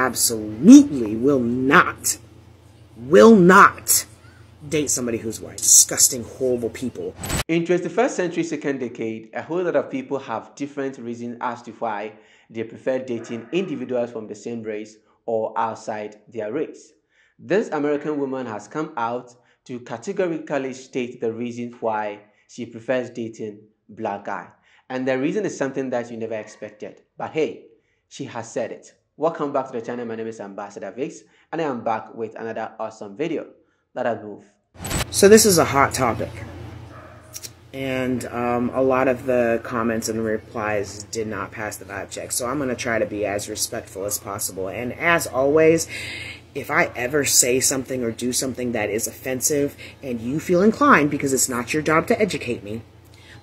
absolutely will not, will not date somebody who's white. Disgusting, horrible people. In 21st century second decade, a whole lot of people have different reasons as to why they prefer dating individuals from the same race or outside their race. This American woman has come out to categorically state the reason why she prefers dating black guy. And the reason is something that you never expected. But hey, she has said it. Welcome back to the channel. My name is Ambassador Vicks, and I am back with another awesome video. Let us move. So this is a hot topic. And um, a lot of the comments and replies did not pass the vibe check. So I'm going to try to be as respectful as possible. And as always, if I ever say something or do something that is offensive and you feel inclined, because it's not your job to educate me,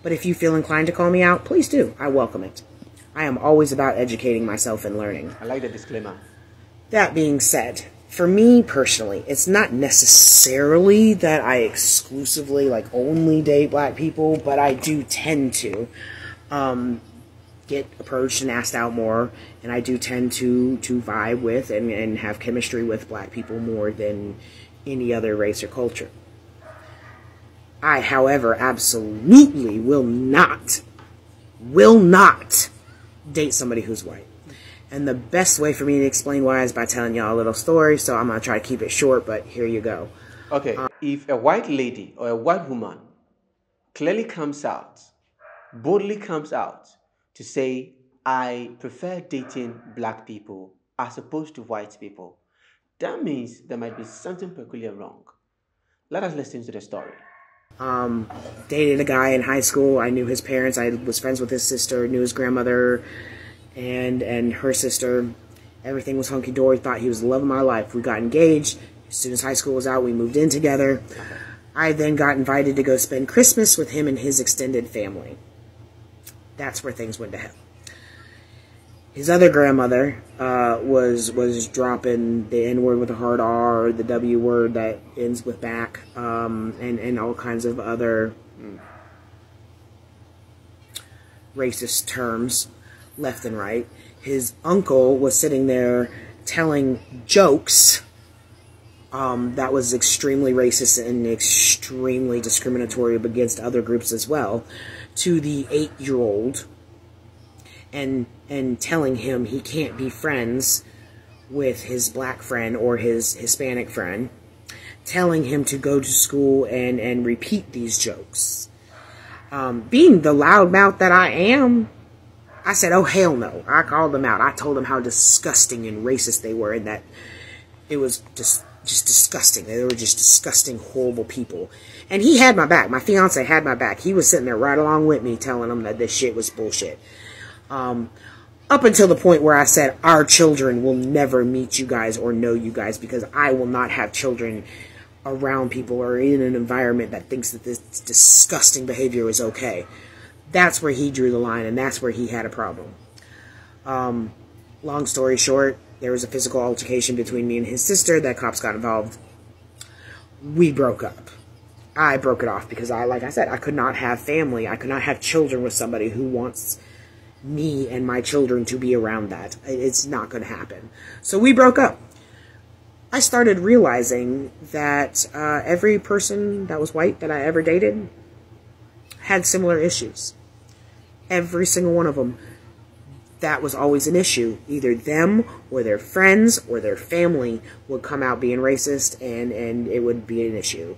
but if you feel inclined to call me out, please do. I welcome it. I am always about educating myself and learning. I like the disclaimer. That being said, for me personally, it's not necessarily that I exclusively, like, only date black people, but I do tend to um, get approached and asked out more, and I do tend to, to vibe with and, and have chemistry with black people more than any other race or culture. I, however, absolutely will not, will not date somebody who's white. And the best way for me to explain why is by telling y'all a little story. So I'm going to try to keep it short, but here you go. Okay. Um, if a white lady or a white woman clearly comes out, boldly comes out to say, I prefer dating black people as opposed to white people, that means there might be something peculiar wrong. Let us listen to the story. Um, dated a guy in high school. I knew his parents. I was friends with his sister, knew his grandmother, and and her sister. Everything was hunky dory. Thought he was the love of my life. We got engaged. As soon as high school was out, we moved in together. I then got invited to go spend Christmas with him and his extended family. That's where things went to hell. His other grandmother uh, was was dropping the N word with a hard R, the W word that ends with back, um, and and all kinds of other racist terms left and right. His uncle was sitting there telling jokes um, that was extremely racist and extremely discriminatory against other groups as well to the eight year old and and telling him he can't be friends with his black friend or his Hispanic friend, telling him to go to school and, and repeat these jokes. Um, being the loudmouth that I am, I said, oh, hell no. I called them out. I told them how disgusting and racist they were and that it was just, just disgusting. They were just disgusting, horrible people. And he had my back. My fiance had my back. He was sitting there right along with me telling them that this shit was bullshit. Um, up until the point where I said, our children will never meet you guys or know you guys because I will not have children around people or in an environment that thinks that this disgusting behavior is okay that's where he drew the line, and that's where he had a problem. Um, long story short, there was a physical altercation between me and his sister that cops got involved. We broke up. I broke it off because I, like I said, I could not have family. I could not have children with somebody who wants me and my children to be around that. It's not going to happen. So we broke up. I started realizing that uh, every person that was white that I ever dated had similar issues. Every single one of them. That was always an issue. Either them or their friends or their family would come out being racist and, and it would be an issue.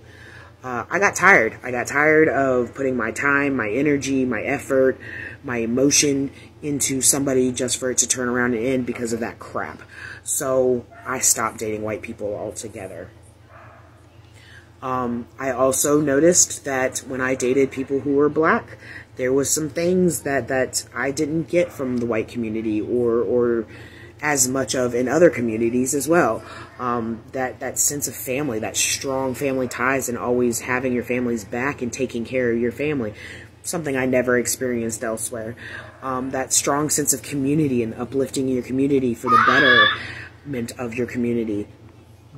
Uh, I got tired. I got tired of putting my time, my energy, my effort, my emotion into somebody just for it to turn around and end because of that crap. So I stopped dating white people altogether. Um, I also noticed that when I dated people who were black, there was some things that, that I didn't get from the white community or, or as much of in other communities as well. Um, that, that sense of family, that strong family ties and always having your family's back and taking care of your family. Something I never experienced elsewhere. Um, that strong sense of community and uplifting your community for the betterment of your community.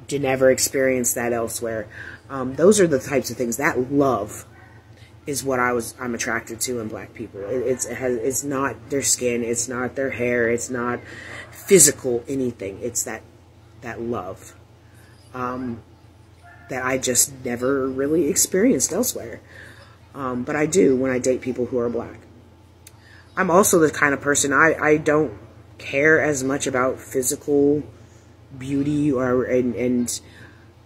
Did never experience that elsewhere. Um, those are the types of things, that love is what I was I'm attracted to in black people. It, it's it has it's not their skin, it's not their hair, it's not physical anything. It's that that love um, that I just never really experienced elsewhere. Um, but I do when I date people who are black. I'm also the kind of person I, I don't care as much about physical beauty or and, and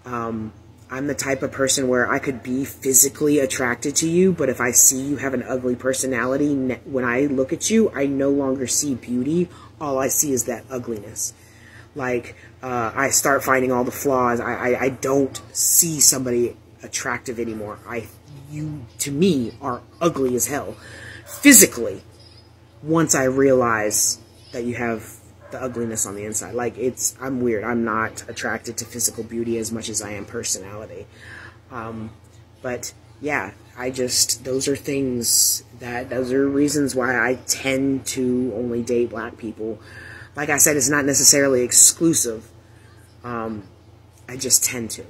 um, I'm the type of person where I could be physically attracted to you, but if I see you have an ugly personality, when I look at you, I no longer see beauty. All I see is that ugliness. Like, uh, I start finding all the flaws. I, I, I don't see somebody attractive anymore. I, you, to me, are ugly as hell. Physically, once I realize that you have the ugliness on the inside. Like it's, I'm weird. I'm not attracted to physical beauty as much as I am personality. Um, but yeah, I just, those are things that, those are reasons why I tend to only date black people. Like I said, it's not necessarily exclusive. Um, I just tend to.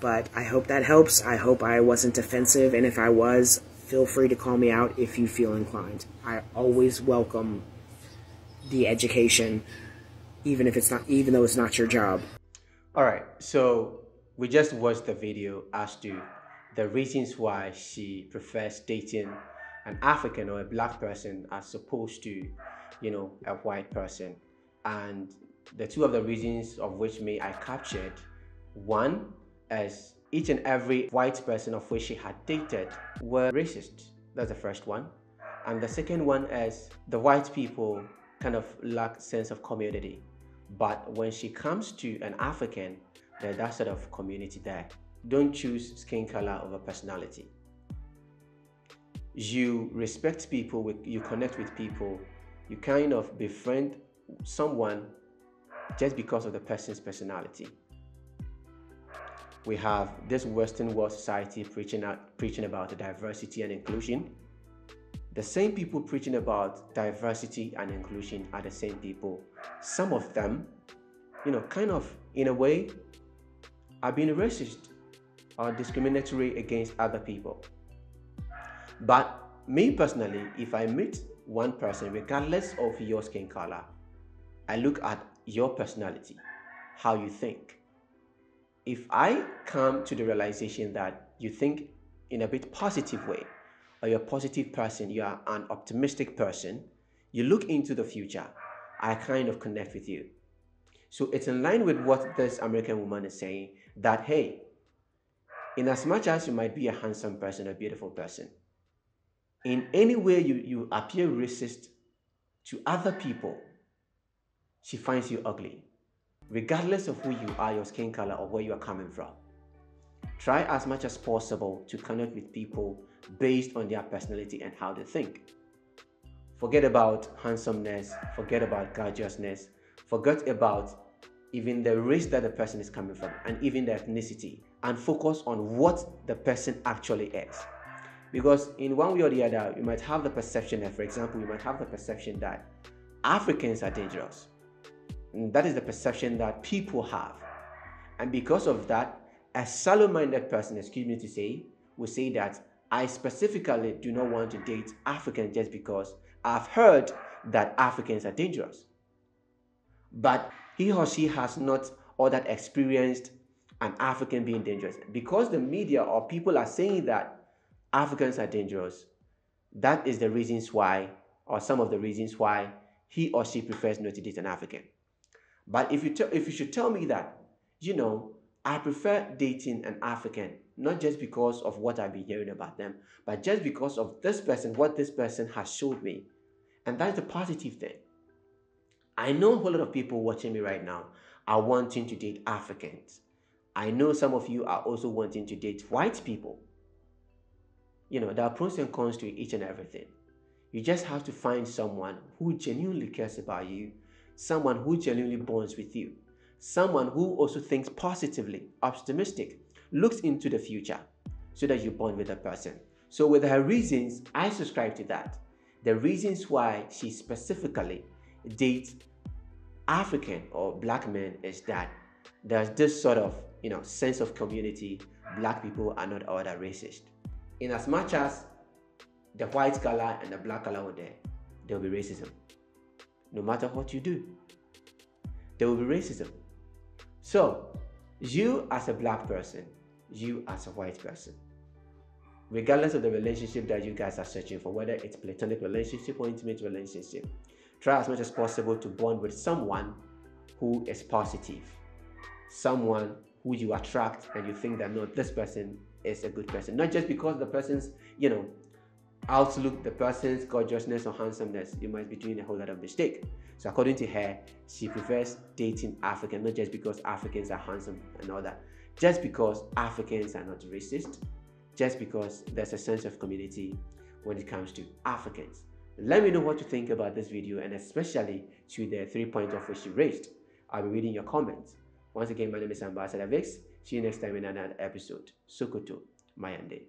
But I hope that helps. I hope I wasn't offensive. And if I was, feel free to call me out if you feel inclined. I always welcome the education, even if it's not, even though it's not your job. All right, so we just watched the video as to the reasons why she prefers dating an African or a black person as opposed to, you know, a white person. And the two of the reasons of which me I captured, one as each and every white person of which she had dated were racist. That's the first one. And the second one is the white people kind of lack sense of community. But when she comes to an African, there's that sort of community there. Don't choose skin color over personality. You respect people, you connect with people, you kind of befriend someone just because of the person's personality. We have this Western world society preaching, out, preaching about diversity and inclusion, the same people preaching about diversity and inclusion are the same people. Some of them, you know, kind of in a way, are being racist or discriminatory against other people. But me personally, if I meet one person, regardless of your skin color, I look at your personality, how you think. If I come to the realization that you think in a bit positive way, or you're a positive person, you are an optimistic person, you look into the future, I kind of connect with you. So it's in line with what this American woman is saying that, hey, in as much as you might be a handsome person, a beautiful person, in any way you, you appear racist to other people, she finds you ugly, regardless of who you are, your skin color, or where you are coming from. Try as much as possible to connect with people based on their personality and how they think. Forget about handsomeness, forget about gorgeousness, forget about even the race that the person is coming from and even the ethnicity and focus on what the person actually is. Because in one way or the other, you might have the perception that, for example, you might have the perception that Africans are dangerous. And that is the perception that people have. And because of that, a shallow minded person, excuse me to say, will say that I specifically do not want to date Africans just because I've heard that Africans are dangerous. But he or she has not all that experienced an African being dangerous. Because the media or people are saying that Africans are dangerous, that is the reasons why, or some of the reasons why he or she prefers not to date an African. But if you, if you should tell me that, you know, I prefer dating an African, not just because of what I've been hearing about them, but just because of this person, what this person has showed me. And that's a positive thing. I know a whole lot of people watching me right now are wanting to date Africans. I know some of you are also wanting to date white people. You know, there are pros and cons to each and everything. You just have to find someone who genuinely cares about you, someone who genuinely bonds with you someone who also thinks positively, optimistic, looks into the future so that you bond with a person. So, with her reasons, I subscribe to that. The reasons why she specifically dates African or black men is that there's this sort of you know sense of community. Black people are not all that racist. in as much as the white color and the black color were there, there will be racism. No matter what you do, there will be racism. So, you as a black person, you as a white person, regardless of the relationship that you guys are searching for, whether it's platonic relationship or intimate relationship, try as much as possible to bond with someone who is positive, someone who you attract and you think that no, this person is a good person. Not just because the person's, you know, outlook, the person's gorgeousness or handsomeness, you might be doing a whole lot of mistake. So according to her, she prefers dating African, not just because Africans are handsome and all that, just because Africans are not racist, just because there's a sense of community when it comes to Africans. Let me know what you think about this video and especially to the three points of which you raised. I'll be reading your comments. Once again, my name is Ambassador Vicks. See you next time in another episode. Sokoto, Mayande.